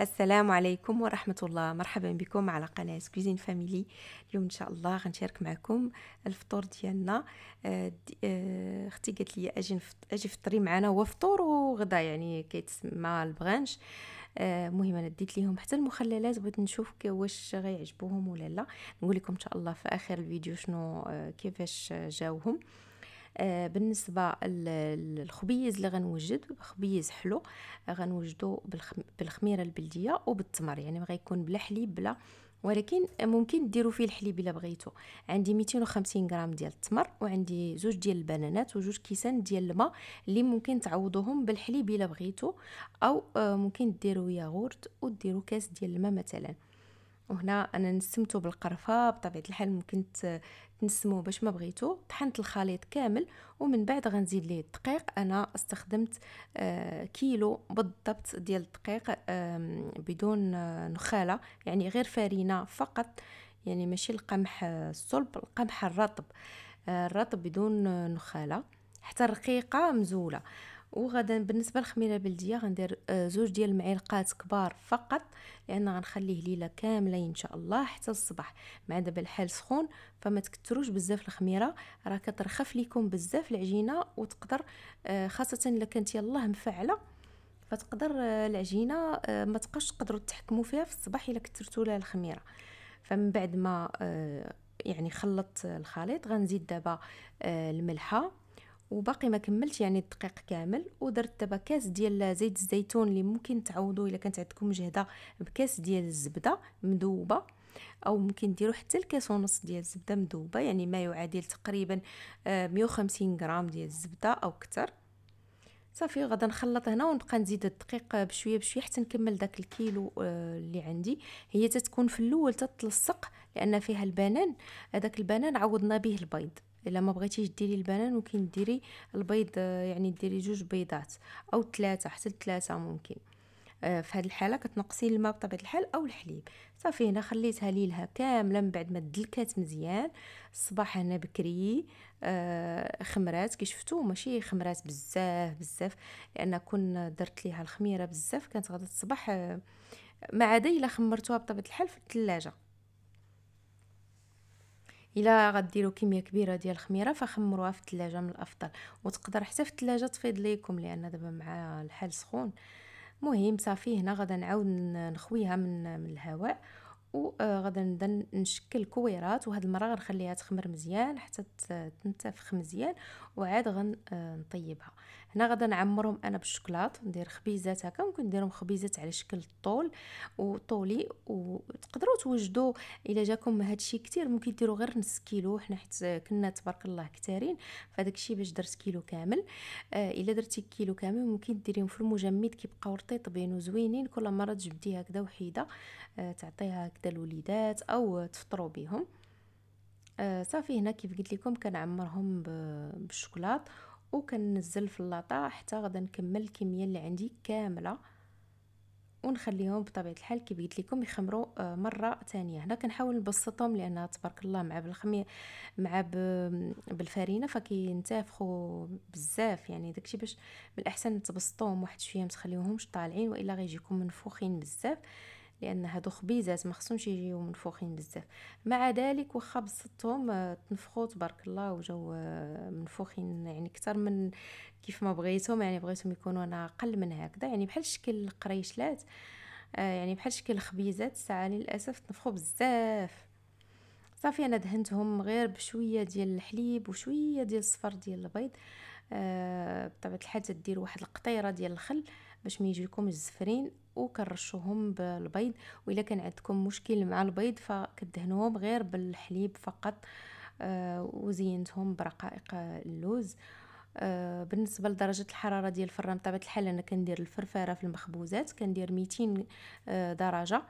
السلام عليكم ورحمة الله. مرحبا بكم على قناة كوزين فاميلي اليوم إن شاء الله غنشارك معكم الفطور ديالنا. آه، آه، أختي قالت لي أجي أجي فطري معنا هو فطور وغدا يعني كيتسمى ال brunch المهم آه، أنا ديت ليهم حتى المخللات بغيت نشوف واش غيعجبوهم ولا لا. نقول لكم إن شاء الله في آخر الفيديو شنو كيفاش جاوهم. بالنسبة للخبيز اللي غنوجد خبيز حلو غنوجدو بالخميرة البلدية وبالتمر يعني غيكون بلا حليب بلا ولكن ممكن ديروا فيه الحليب إلا بغيتو. عندي 250 غرام ديال التمر وعندي زوج ديال البنانات وجوج كيسان ديال الماء اللي ممكن تعوضوهم بالحليب إلا بغيتو أو آه، ممكن ديروا ياغورت وديروا كاس ديال الماء مثلا. وهنا أنا نسمته بالقرفة بطبيعة الحال ممكن تنسموه باش ما بغيتو طحنت الخليط كامل ومن بعد غنزيد ليه الدقيق. أنا استخدمت آه كيلو بالضبط ديال الدقيق آه بدون آه نخالة يعني غير فرينه فقط يعني ماشي القمح الصلب القمح الرطب آه الرطب بدون نخالة حتى رقيقه مزولة. وغدا بالنسبة للخميرة البلديه غندير آه، زوج ديال المعالقات كبار فقط لأن غنخليه ليلة كاملة إن شاء الله حتى الصباح. مع دابا الحال سخون فما تكثروش بزاف الخميرة راه كترخف لكم بزاف العجينة وتقدر آه، خاصة إلا كانت يلاه مفعلة فتقدر آه، العجينة ما تبقاش تقدروا تحكموا فيها في الصباح إلا كثرتوا لها الخميرة. فمن بعد ما يعني خلطت الخليط غنزيد دابا الملحة وباقي ما كملت يعني الدقيق كامل ودرت دابا كاس ديال زيت الزيتون اللي ممكن تعوضوا إلا كانت عندكم مجهدة بكاس ديال الزبدة مذوبة أو ممكن ديروا حتى الكاس ونص ديال الزبدة مذوبة يعني ما يعادل تقريبا 150 آه، غرام ديال الزبدة أو أكثر. صافي غادا نخلط هنا ونبقى نزيد الدقيق بشوية بشوية حتى نكمل داك الكيلو آه، اللي عندي. هي تتكون في الأول تتلصق لأن فيها البنان. هذاك البنان عوضنا به البيض. إلا ما بغيتيش ديري البنان ممكن ديري البيض يعني ديري جوج بيضات أو ثلاثة حتى ثلاثة ممكن. آه، في هذه الحالة كتنقصي الماء بطبيعة الحال أو الحليب. صافي هنا خليتها ليلها كاملة من بعد ما دلكات مزيان. الصباح هنا بكري آه خمرات كي شفتوا ماشي خمرات بزاف بزاف لأن كون درت ليها الخميرة بزاف كانت غدا الصباح آه ما عدا إلا خمرتوها بطبيعة الحال في الثلاجه إلا غديروا كمية كبيرة ديال الخميرة فخمروها في الثلاجه من الأفضل. وتقدر حتى في الثلاجه تفيض ليكم لأن دابا مع الحال سخون. مهم صافي هنا غادا نعاود نخويها من من الهواء وغادا نبدا نشكل كويرات وهاد المرة غنخليها تخمر مزيان حتى تنتفخ مزيان. وعاد غنطيبها هنا غادا نعمرهم أنا بالشوكولاط ندير خبيزات هكا ممكن نديرهم خبيزات على شكل الطول وطولي وتقدروا توجدوا إلا جاكم هادشي كتير ممكن ديروا غير نص كيلو حنا حيت كنا تبارك الله كثارين فداك الشيء باش درت كيلو كامل. آه إلا درتي كيلو كامل ممكن ديريهم في المجمد كيبقاو رطيطبين وزوينين كل مرة تجبديها هكذا وحيدة. آه تعطيها هكذا الوليدات أو تفطروا بهم آه صافي هنا كيف قلت لكم كنعمرهم بالشوكولاط وكنزل في اللاطا حتى غدا نكمل الكمية اللي عندي كاملة. ونخليهم بطبيعة الحال كيف قلت لكم يخمروا آه، مرة ثانية هنا كنحاول نبسطهم لأن تبارك الله مع بالخمي مع بالفرينة فكينتفخوا بزاف. يعني داكشي باش من الاحسن تبسطوهم واحد شوية ما تخليوهمش طالعين وإلا غيجيكم منفوخين بزاف. لأن هادو خبيزات ما خصهمش يجيو منفوخين بزاف. مع ذلك واخا بسطتهم آه، تنفخوا تبارك الله وجاو آه، منفوخين يعني أكثر من كيف ما بغيتهم يعني بغيتهم يكونوا أنا أقل من هكذا. يعني بحال شكل القريشلات آه، يعني بحال شكل الخبيزات ساعة للأسف تنفخوا بزاف. صافي أنا دهنتهم غير بشوية ديال الحليب وشوية ديال الصفر ديال البيض آه بطبيعة الحال تدير واحد القطيرة ديال الخل. باش ما يجيكم الزفرين وكنرشوهم بالبيض وإلا كان عندكم مشكل مع البيض فكدهنوهم غير بالحليب فقط آه وزينتهم برقائق اللوز. آه بالنسبة لدرجة الحرارة ديال الفران بطبيعة الحال أنا كندير الفرفاره في المخبوزات كندير 200 آه درجة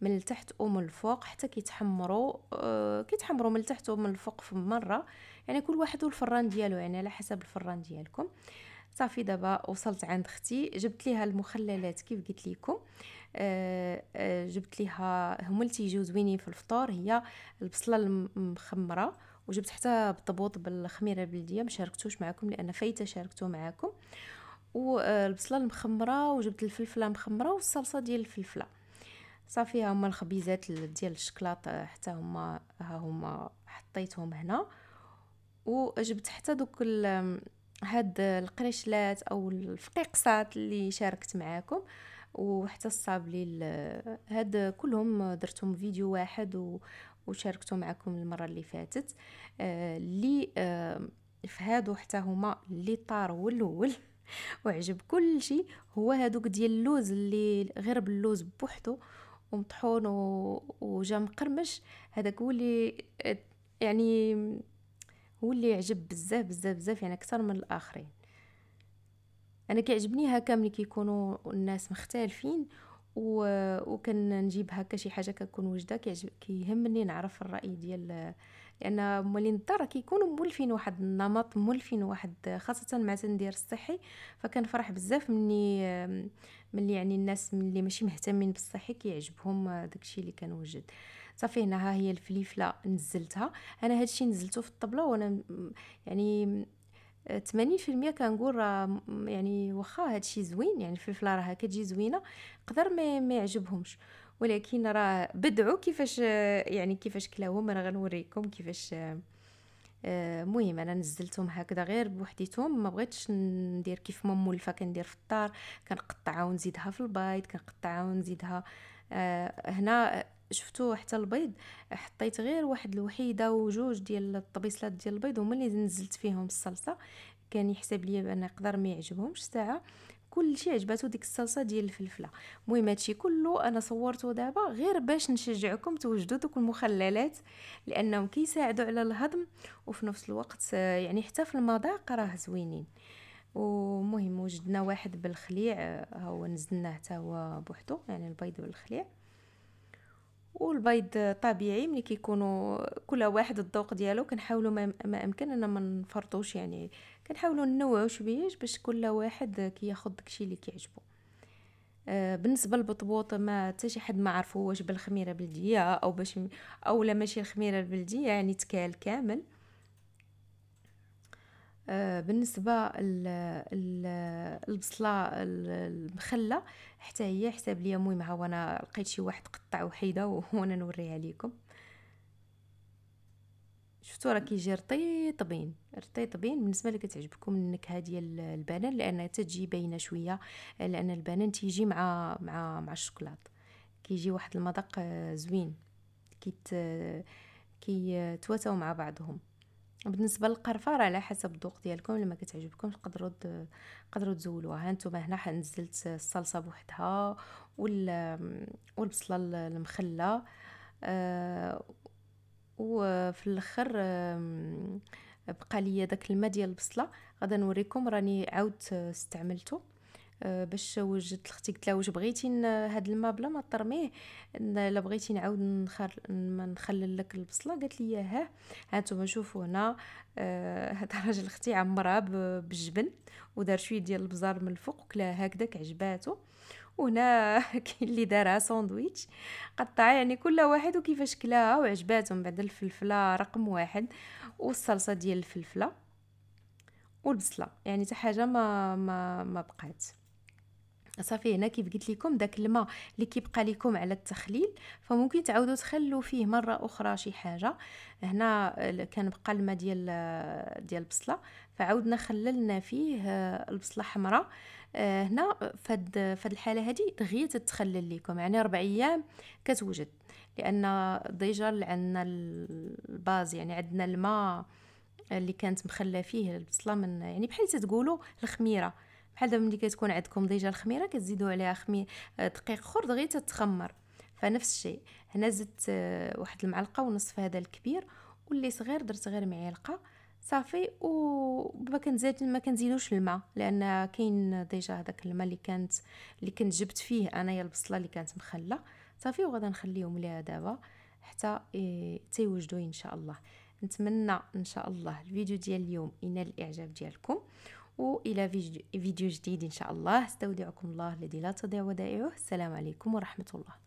من التحت ومن الفوق حتى كيتحمروا آه كيتحمروا من التحت ومن الفوق في مرة. يعني كل واحد والفران ديالو يعني على حسب الفران ديالكم. صافي دابا وصلت عند أختي جبت ليها المخللات كيف قلت لكم آه آه جبت ليها هما اللي تيجيو زوينين في الفطور هي البصلة المخمره وجبت حتى بالطبوط بالخميرة البلدية ما شاركتوش معكم لأن فايتة شاركته معكم والبصله المخمرة وجبت الفلفلة مخمرة والصلصة ديال الفلفلة. صافي هما الخبيزات ديال الشكلاط حتى هما ها هما حطيتهم هنا. وجبت حتى دوك هاد القريشلات أو الفقيقسات اللي شاركت معاكم وحتى الصابلي هاد كلهم درتهم فيديو واحد و وشاركته معكم المرة اللي فاتت. آه، اللي آه في هادو حتى هما اللي طاروا الأول وعجب كل شيء هو هادوك ديال اللوز اللي غير باللوز بوحدو ومطحون وجا مقرمش. هذاك هو اللي يعني هو اللي يعجب بزاف بزاف بزاف يعني أكثر من الآخرين. أنا كيعجبني هكا ملي كيكونوا الناس مختلفين و... وكنجيب هكا شي حاجة كتكون وجدة كيعجب كيهمني نعرف الرأي ديال لأن مولين الدار كيكونوا مولفين واحد النمط مولفين واحد خاصة مع تندير الصحي. فكنفرح بزاف مني ملي يعني الناس ملي ماشي مهتمين بالصحي كيعجبهم داكشي اللي كنوجد صافي هنا ها هي الفليفلة نزلتها. أنا هادشي نزلته في الطبلة وأنا يعني 80% كنقول راه يعني واخا هادشي زوين يعني الفلفلة راه كتجي زوينة قدر ما ما يعجبهمش. ولكن راه بدعوا كيفاش يعني كيفاش كلاوهم أنا غنوريكم كيفاش المهم أنا نزلتهم هكذا غير بوحديتهم ما بغيتش ندير كيف ما مولفة كندير في الدار. كنقطعها ونزيدها في البيض كنقطعها ونزيدها. آه هنا شفتوا حتى البيض حطيت غير واحد الوحيدة وجوج ديال الطبيصلات ديال البيض هما اللي نزلت فيهم الصلصة. كان يحسب لي بأن يقدر ما يعجبهمش ساعة. كلشي عجباتو ديك الصلصة ديال الفلفلة. المهم هادشي كله أنا صورته دابا غير باش نشجعكم توجدوا دوك المخللات لأنهم كيساعدوا على الهضم وفي نفس الوقت يعني حتى في المذاق راه زوينين. ومهم وجدنا واحد بالخليع ها هو نزلناه حتى هو بوحدو يعني البيض بالخليع. والبيض طبيعي ملي كيكونوا كل واحد الذوق ديالو كنحاولوا ما, أمكن أن ما نفرطوش يعني كنحاولوا ننوعوا شوية باش كل واحد كياخذ داكشي اللي كيعجبو. آه بالنسبة للبطبوط ما حتى شي حد ما عرفو واش بالخميرة بلديه أو باش أو لا ماشي الخميرة البلديه يعني تكال كامل. بالنسبة للبصله المخلة حتى هي حساب ليا المهم ها وأنا لقيت شي واحد قطع وحيدة وأنا نوريها لكم شفتوا راه كيجي رطيطبين. رطيطبين بالنسبة لك كتعجبكم النكهه ديال البنان؟ لأن تجي باينة شوية لأن البنان تيجي مع مع مع الشوكولاط كيجي واحد المذاق زوين. كيت كيتواتاو مع بعضهم. بالنسبة للقرفة راه على حسب الذوق ديالكم لما كتعجبكم تقدروا تقدروا تزولوها. هانتوما هنا نزلت الصلصة بوحدها والبصلة المخلة. آه وفي الأخر بقى لي داك الماء ديال البصلة. غادا نوريكم راني عاودت استعملته. باش وجدت لختي قلت لها واش بغيتي هاد الماء بلا ما ترميه لا بغيتي نعاود نخلل لك البصلة. قالت لي ها هانتوما شوفوا هنا. آه هاد راجل أختي عمرها بالجبن ودار شوية ديال البزار من الفوق وكلا هكذاك عجباتو. وهنا كاين اللي دارها ساندويتش. قطع يعني كل واحد وكيفاش كلاها وعجباتهم بعد الفلفلة رقم واحد والصلصة ديال الفلفلة والبصلة. يعني حتى حاجة ما ما ما بقات. صافي هنا كيف قلت لكم داك الماء اللي كيبقى لكم على التخليل فممكن تعاودوا تخلوا فيه مرة أخرى شي حاجة. هنا كان بقى الماء ديال ديال البصلة فعاودنا خللنا فيه آه، البصلة حمراء. آه، هنا فهاد فهاد الحالة هذه دغيا تتخلل لكم يعني ربع أيام كتوجد لأن déjà عندنا ال base يعني عندنا الماء اللي كانت مخلى فيه البصلة من يعني بحال تقولوا الخميرة. بحال دابا ملي كتكون عندكم déjà الخميرة كتزيدوا عليها خمي آه، دقيق أخر دغيا تتخمر. فنفس الشيء هنا زدت آه، واحد المعلقة ونصف هذا الكبير واللي صغير درت غير معلقة صافي وما كنزيد ما كنزيدوش الماء لأن كاين déjà هذاك الماء اللي كانت اللي كنت جبت فيه انايا البصلة اللي كانت مخلة. صافي وغادا نخليهم ليها دابا حتى إيه تيوجدوا إن شاء الله. نتمنى إن شاء الله الفيديو ديال اليوم ينال الإعجاب ديالكم. والى فيديو جديد إن شاء الله. استودعكم الله الذي لا تضيع ودائعه. السلام عليكم ورحمة الله.